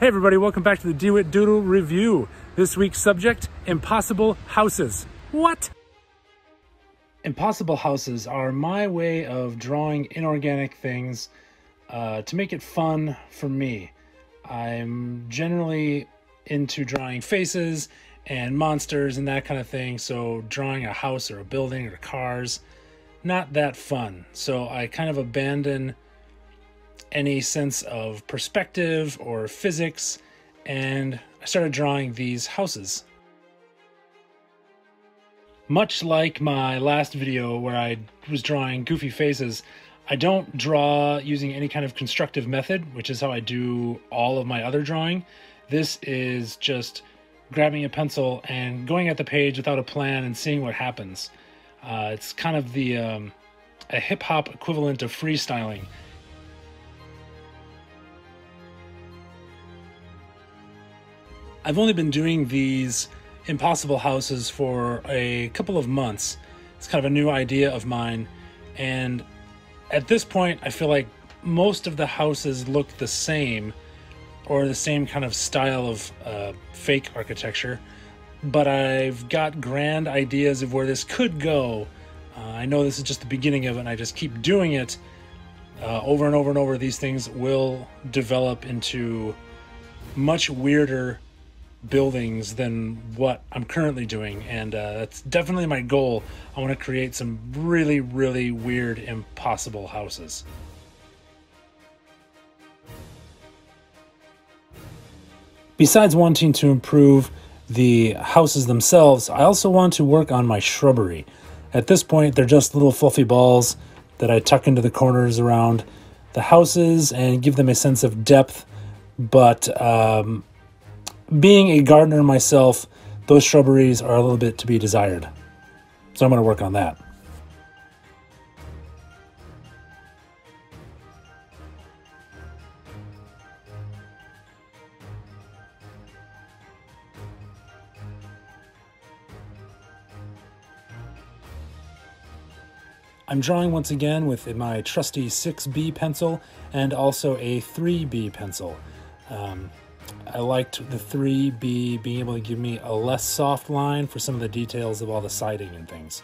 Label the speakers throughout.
Speaker 1: Hey everybody, welcome back to the D.Witt Doodle Revue. This week's subject, impossible houses. What? Impossible houses are my way of drawing inorganic things uh, to make it fun for me. I'm generally into drawing faces and monsters and that kind of thing, so drawing a house or a building or cars, not that fun. So I kind of abandon any sense of perspective or physics, and I started drawing these houses. Much like my last video where I was drawing goofy faces, I don't draw using any kind of constructive method, which is how I do all of my other drawing. This is just grabbing a pencil and going at the page without a plan and seeing what happens. Uh, it's kind of the um, a hip hop equivalent of freestyling. I've only been doing these impossible houses for a couple of months. It's kind of a new idea of mine. And at this point, I feel like most of the houses look the same or the same kind of style of uh, fake architecture. But I've got grand ideas of where this could go. Uh, I know this is just the beginning of it, and I just keep doing it uh, over and over and over. These things will develop into much weirder buildings than what I'm currently doing, and uh, that's definitely my goal. I want to create some really, really weird, impossible houses. Besides wanting to improve the houses themselves, I also want to work on my shrubbery. At this point, they're just little fluffy balls that I tuck into the corners around the houses and give them a sense of depth, but um, being a gardener myself, those shrubberies are a little bit to be desired. So I'm going to work on that. I'm drawing once again with my trusty 6B pencil and also a 3B pencil. Um, I liked the 3B being able to give me a less soft line for some of the details of all the siding and things.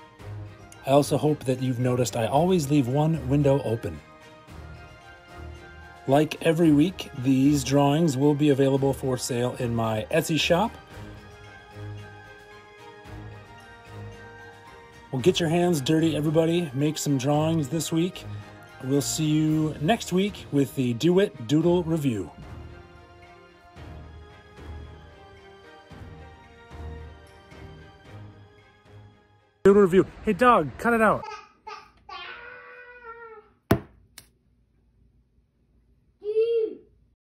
Speaker 1: I also hope that you've noticed I always leave one window open. Like every week, these drawings will be available for sale in my Etsy shop. Well, get your hands dirty, everybody. Make some drawings this week. We'll see you next week with the D.Witt Doodle Revue. Doodle review. Hey dog, cut it out.